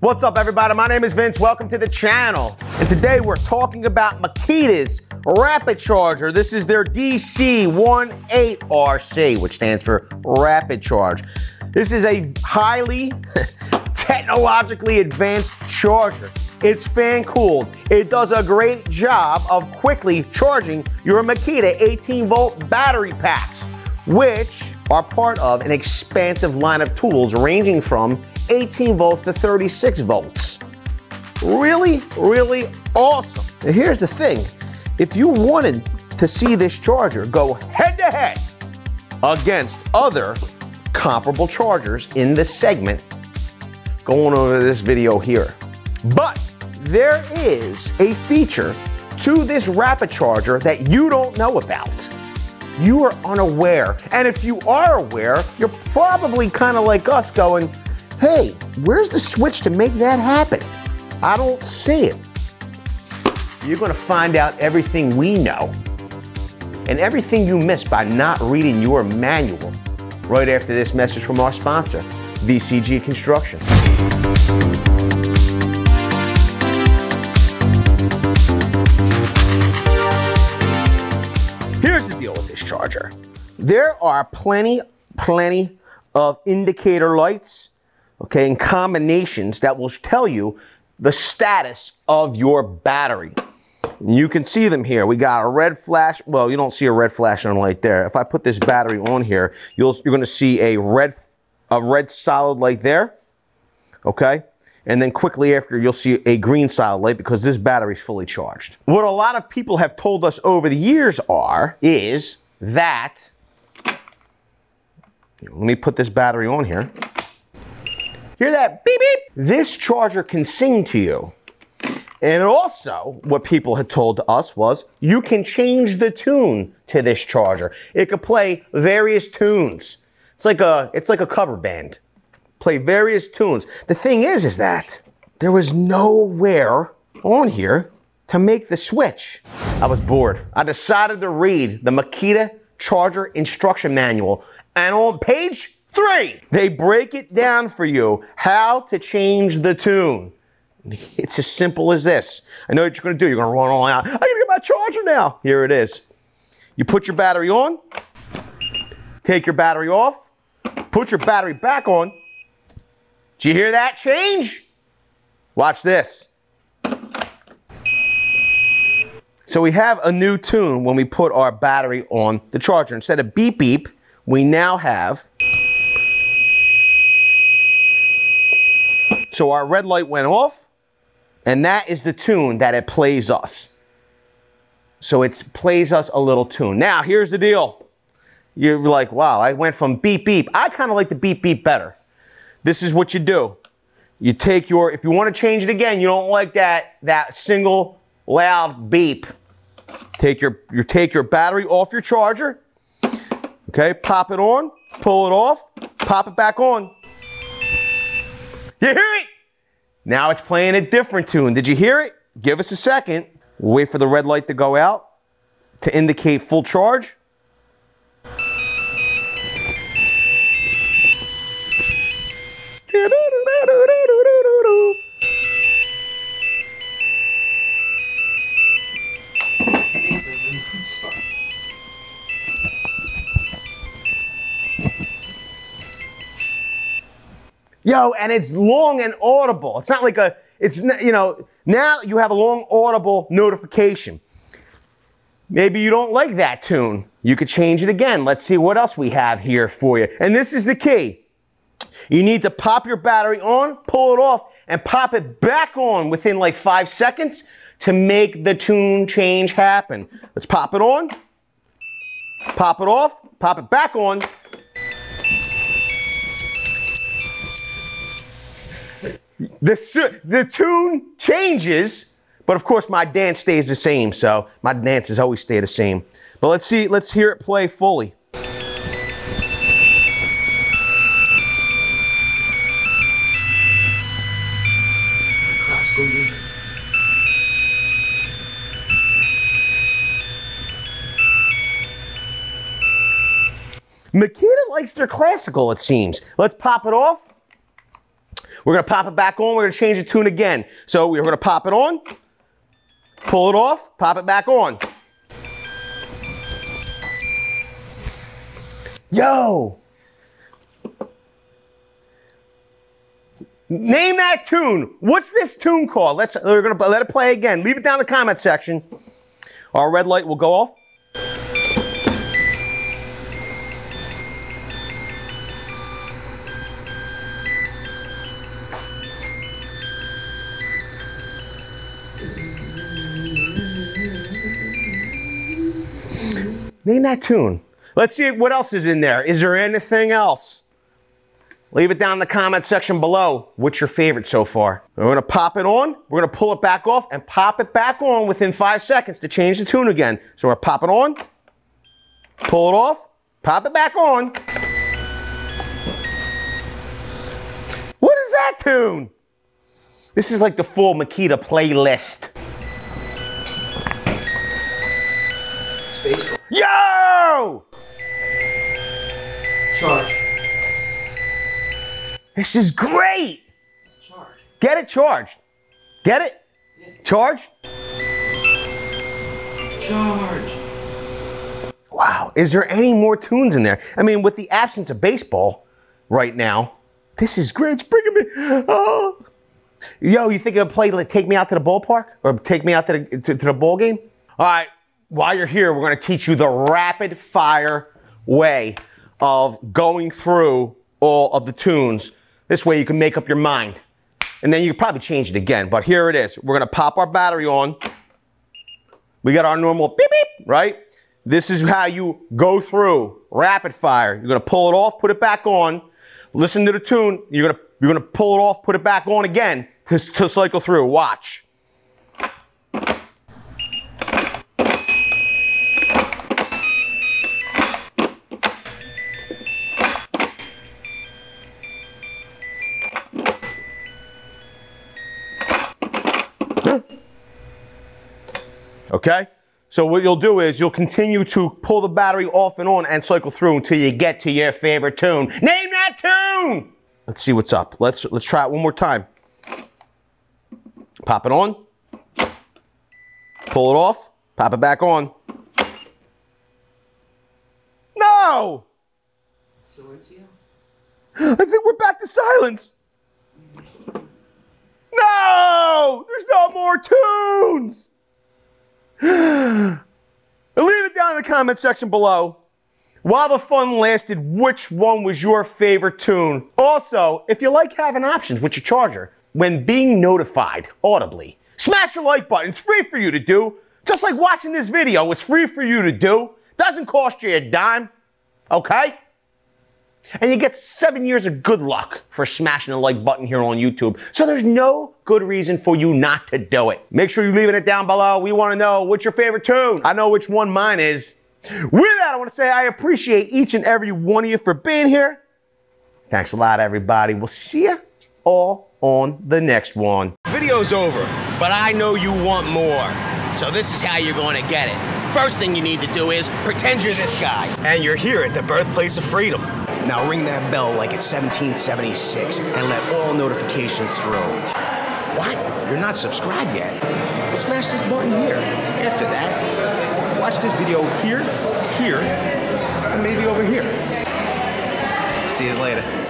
What's up, everybody? My name is Vince. Welcome to the channel. And today we're talking about Makita's Rapid Charger. This is their DC18RC, which stands for Rapid Charge. This is a highly technologically advanced charger. It's fan cooled. It does a great job of quickly charging your Makita 18 volt battery packs, which are part of an expansive line of tools ranging from 18 volts to 36 volts. Really, really awesome. And here's the thing if you wanted to see this charger go head to head against other comparable chargers in this segment, go on over to this video here. But there is a feature to this rapid charger that you don't know about. You are unaware. And if you are aware, you're probably kind of like us going, Hey, where's the switch to make that happen? I don't see it. You're going to find out everything we know and everything you missed by not reading your manual right after this message from our sponsor, VCG Construction. Here's the deal with this charger. There are plenty, plenty of indicator lights okay, in combinations that will tell you the status of your battery. You can see them here. We got a red flash. Well, you don't see a red flash on light there. If I put this battery on here, you'll, you're going to see a red, a red solid light there. Okay. And then quickly after, you'll see a green solid light because this battery is fully charged. What a lot of people have told us over the years are, is that, let me put this battery on here. Hear that beep beep? This charger can sing to you. And also, what people had told us was you can change the tune to this charger. It could play various tunes. It's like a it's like a cover band. Play various tunes. The thing is is that there was nowhere on here to make the switch. I was bored. I decided to read the Makita charger instruction manual. And on page Three, they break it down for you how to change the tune. It's as simple as this. I know what you're going to do. You're going to run all out. I got to get my charger now. Here it is. You put your battery on, take your battery off, put your battery back on. Do you hear that change? Watch this. So we have a new tune when we put our battery on the charger. Instead of beep beep, we now have So our red light went off, and that is the tune that it plays us. So it plays us a little tune. Now, here's the deal. You're like, wow, I went from beep beep. I kind of like the beep beep better. This is what you do. You take your, if you want to change it again, you don't like that, that single loud beep. Take your, you take your battery off your charger. Okay, pop it on, pull it off, pop it back on. You hear it? Now it's playing a different tune. Did you hear it? Give us a second. We'll wait for the red light to go out to indicate full charge. Yo, and it's long and audible. It's not like a, it's, you know, now you have a long audible notification. Maybe you don't like that tune. You could change it again. Let's see what else we have here for you. And this is the key. You need to pop your battery on, pull it off, and pop it back on within like five seconds to make the tune change happen. Let's pop it on, pop it off, pop it back on, the, the tune changes, but of course my dance stays the same. So my dances always stay the same. But let's see, let's hear it play fully. Makita likes their classical, it seems. Let's pop it off. We're gonna pop it back on, we're gonna change the tune again. So we're gonna pop it on, pull it off, pop it back on. Yo! Name that tune. What's this tune called? Let's we're gonna let it play again. Leave it down in the comment section. Our red light will go off. Name that tune. Let's see what else is in there. Is there anything else? Leave it down in the comment section below. What's your favorite so far? We're gonna pop it on, we're gonna pull it back off and pop it back on within five seconds to change the tune again. So we're pop it on, pull it off, pop it back on. What is that tune? This is like the full Makita playlist. Yo! Charge. This is great! Charge. Get it charged. Get it? Charge? Charge. Wow. Is there any more tunes in there? I mean, with the absence of baseball right now, this is great. It's bringing me. Oh. Yo, you think it'll play like take me out to the ballpark or take me out to the, to, to the ball game? All right. While you're here, we're to teach you the rapid fire way of going through all of the tunes. This way you can make up your mind. And then you can probably change it again. But here it is. We're to pop our battery on. We got our normal beep beep, right? This is how you go through rapid fire. You're gonna pull it off, put it back on, listen to the tune. You're gonna you're gonna pull it off, put it back on again to, to cycle through. Watch. Okay? So what you'll do is you'll continue to pull the battery off and on and cycle through until you get to your favorite tune. Name that tune! Let's see what's up. Let's let's try it one more time. Pop it on. Pull it off. Pop it back on. No! Silencio. I think we're back to silence. No! There's no more tunes! Leave it down in the comment section below. While the fun lasted, which one was your favorite tune? Also, if you like having options with your charger, when being notified audibly, smash the like button. It's free for you to do. Just like watching this video, it's free for you to do. Doesn't cost you a dime. Okay? And you get seven years of good luck for smashing the like button here on YouTube. So there's no good reason for you not to do it. Make sure you're leaving it down below. We want to know what's your favorite tune. I know which one mine is. With that, I want to say I appreciate each and every one of you for being here. Thanks a lot, everybody. We'll see you all on the next one. Video's over, but I know you want more. So this is how you're going to get it. First thing you need to do is pretend you're this guy. And you're here at the birthplace of freedom. Now ring that bell like it's 1776 and let all notifications through. What? You're not subscribed yet? Well, smash this button here. After that, watch this video here, here, and maybe over here. See you later.